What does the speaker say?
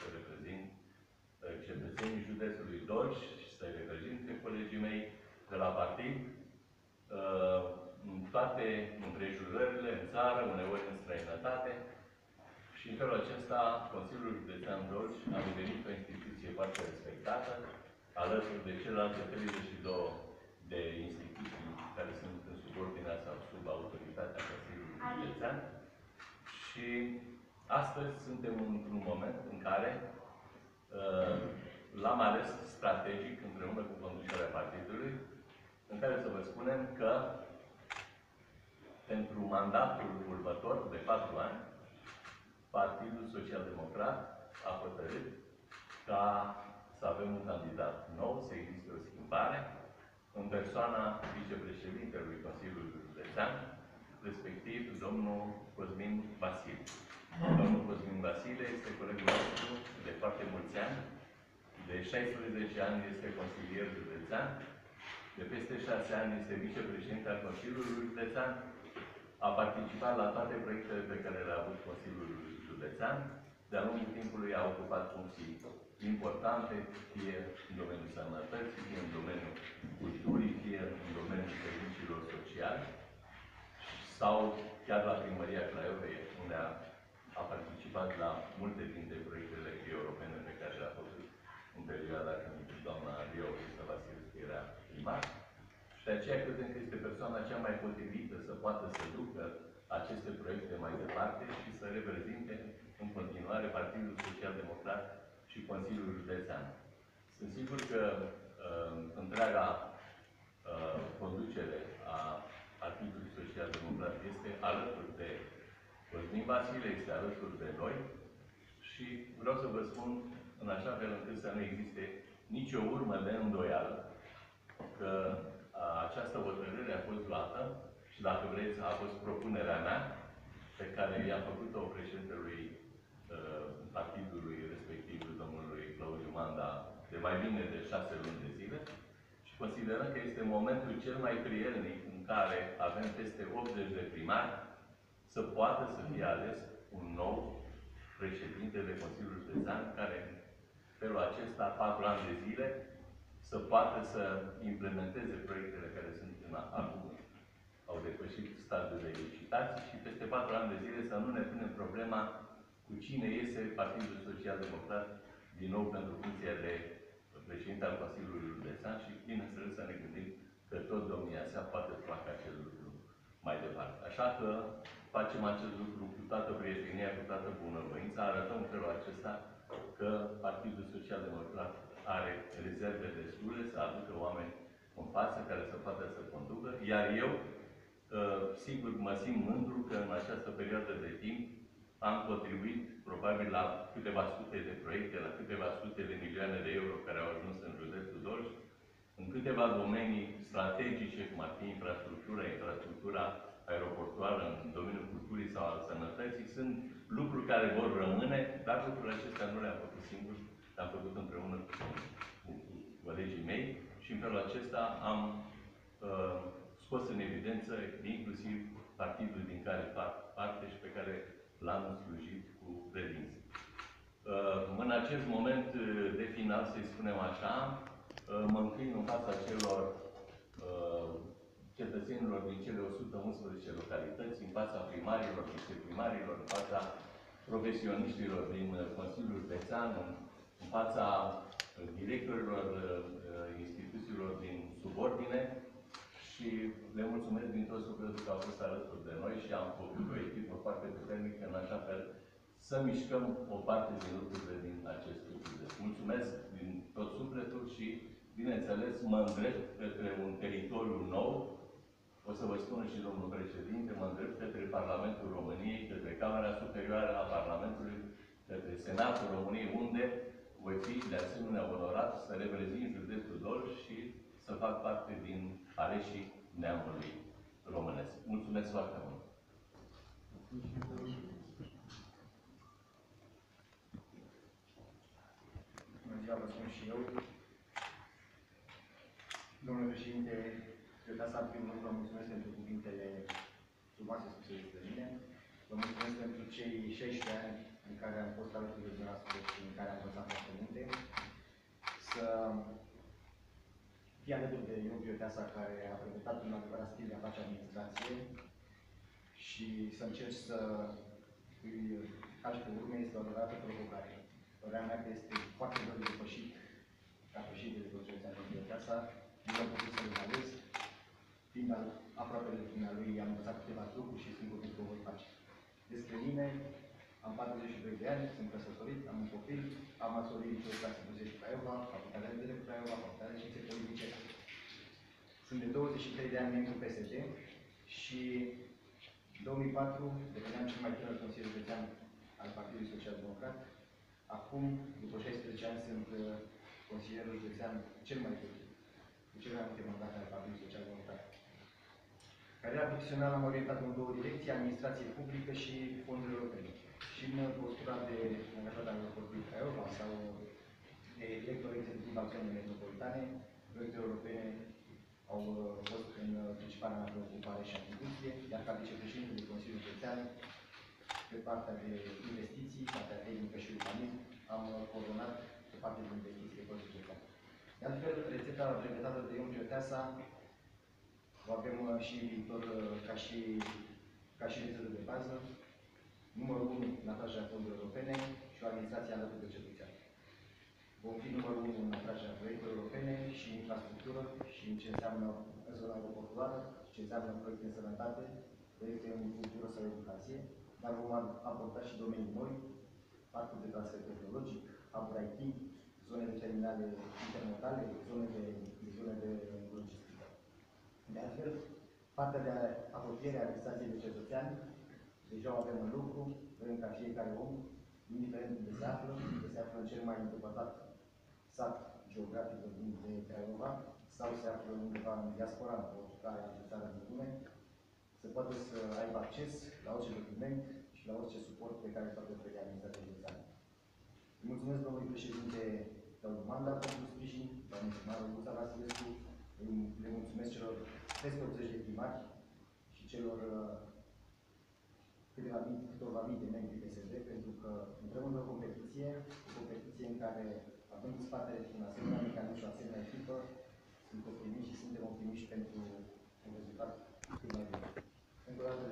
să reprezint uh, cetățenii județului Dolj și să-i reprezint pe colegii mei de la partid uh, în toate împrejurările, în țară, uneori în străinătate. Și în felul acesta, Consiliul Județean Dolj a devenit o instituție foarte respectată, alături de celelalte 32 de instituții care sunt în subordinea sau sub autoritatea Consiliului Județean. Și astăzi suntem într-un moment în care uh, l-am ales strategic împreună cu conducerea partidului, în care să vă spunem că pentru mandatul următor de patru ani, Partidul Social Democrat a hotărât ca să avem un candidat nou, să existe o schimbare, în persoana vicepreședintelui Consiliului Județean, respectiv domnul Cosmin Vasile. Domnul Cosmin Vasile este colegul nostru de foarte mulți ani, de 16 ani este consilier județean, de peste 6 ani este vicepreședinte al Consiliului Județean, a participat la toate proiectele pe care le-a avut Consiliul Județean, de-a lungul timpului a ocupat funcții importante, fie în domeniul sănătății, fie în domeniul culturii, fie în domeniul serviciilor sociale, sau chiar la Primăria Craiovei, unde a, a participat la multe dintre proiectele europene pe care le-a făcut în perioada când doamna Rio Vasilescu era primar. Și de aceea credem că este persoana cea mai potrivită să poată să ducă aceste proiecte mai departe și să reprezinte în continuare Partidul Social Democrat și Consiliul Județean. Sunt sigur că uh, întreaga uh, conducere a Partidului Social Democrat este alături de Cosmin Vasile, este alături de noi și vreau să vă spun în așa fel încât să nu existe nicio urmă de îndoială că această hotărâre a fost luată și dacă vreți a fost propunerea mea pe care i-a făcut-o președintelui uh, partidului respectiv, domnului Claudiu Manda, de mai bine de șase luni de zile și considerăm că este momentul cel mai prielnic în care avem peste 80 de primari să poată să fie ales un nou președinte de Consiliul Județean care în felul acesta, patru ani de zile, să poată să implementeze proiectele care sunt în acum au depășit stadiul de licitații și peste patru ani de zile să nu ne punem problema cu cine iese Partidul Social Democrat din nou pentru funcția de președinte al Consiliului Județean și bineînțeles să ne gândim că tot domnia sa poate să facă acest lucru mai departe. Așa că facem acest lucru cu toată prietenia, cu toată bunăvoința, arătăm felul acesta că Partidul Social Democrat are rezerve destule să aducă oameni în față care să poată să conducă, iar eu, uh, sigur, mă simt mândru că în această perioadă de timp am contribuit probabil la câteva sute de proiecte, la câteva sute de milioane de euro care au ajuns în județul Dolj, în câteva domenii strategice, cum ar fi infrastructura, infrastructura aeroportuară în domeniul culturii sau al sănătății, sunt lucruri care vor rămâne, dar lucrurile acestea nu le-am făcut singur, le-am făcut împreună cu, cu, cu colegii mei și în felul acesta am uh, scos în evidență inclusiv partidul din care fac parte și pe care l-am slujit cu credință. Uh, în acest moment de final, să-i spunem așa, uh, mă înclin în fața celor uh, cetățenilor din cele 111 localități, în fața primarilor, viceprimarilor, în fața profesioniștilor din Consiliul Județean, în, în fața directorilor instituțiilor din subordine și le mulțumesc din tot sufletul că au fost alături de noi și am făcut o echipă foarte puternică în așa fel să mișcăm o parte din lucrurile din acest județ. Mulțumesc din tot sufletul și, bineînțeles, mă îndrept către un teritoriu nou. O să vă spun și domnul președinte, mă îndrept către Parlamentul României, către Camera Superioară a Parlamentului, către Senatul României, unde voi fi de asemenea onorat să reprezint județul Dolj și să fac parte din aleșii neamului românesc. Mulțumesc foarte mult! Bună ziua, vă spun și eu. Domnule președinte, eu de asta, în primul rând, vă mulțumesc pentru cuvintele frumoase spuse despre mine. Vă mulțumesc pentru cei 16 ani în care am fost alături de dumneavoastră și în care am învățat foarte multe, să fie alături de Ion Bioteasa, care a prezentat un adevărat stil de a face administrație și să încerci să îi calci pe urme este o adevărată provocare. Părerea mea că este foarte greu de depășit ca președinte de Societatea Ion Bioteasa, nu am putut să-l ales, fiind al, aproape de dumnealui, am învățat câteva lucruri și sunt convins că o voi face. Despre mine, am 42 de ani, sunt căsătorit, am un copil, am absolvit liceul clase 20 Craiova, facultatea de drept Craiova, facultatea de științe politice. Sunt de 23 de ani membru PSD și în 2004 deveneam cel mai tânăr consilier județean al Partidului Social Democrat. Acum, după 16 ani, sunt uh, consilierul județean cel mai tânăr, cu cel mai multe mandate al Partidului Social Democrat. Cariera profesională am orientat în două direcții, administrație publică și fonduri europene. Și în postura de angajat al Aeroportului Craiova sau de director executiv al zonei metropolitane, proiectele europene au uh, fost în uh, principala mea preocupare și atribuție, iar ca vicepreședinte de Consiliul Județean, pe partea de investiții, partea tehnică și urbanism, am uh, coordonat pe partea de investiții de Consiliul Județean. De altfel, rețeta prezentată de Ion Gioteasa o avem uh, și în viitor uh, ca și, ca și rețetă de bază, numărul 1 în atragerea fondurilor europene și o administrație alături de cetățean. Vom fi numărul 1 în atragerea proiectelor europene și infrastructură și în ce înseamnă în zona aeroportuară, ce înseamnă proiecte în sănătate, proiecte în cultură sau educație, dar vom aborda și domenii noi, parcuri de transfer tehnologic, hub IT, zone de terminale intermodale, zone de, zone de logistică. De altfel, partea de apropiere a administrației de cetățean, deja o avem în lucru, vrem ca fiecare om, indiferent unde se află, că se află în cel mai îndepărtat sat geografic vorbind de Craiova, sau se află undeva în diaspora, în oricare altă țară din lume, să poată să aibă acces la orice document și la orice suport pe care îl poate oferi administrația județeană. Îi mulțumesc domnului președinte Claudiu Manda pentru sprijin, doamnei primarul Luța Vasilescu, îi- le mulțumesc celor peste 80 de primari și celor uh, câteva mii, câteva mii de membri PSD, pentru că intrăm într-o competiție, o competiție în care avem în spatele un asemenea mecanism și o asemenea echipă, sunt optimiști și suntem optimiști pentru un rezultat cât mai bun. Încă o dată,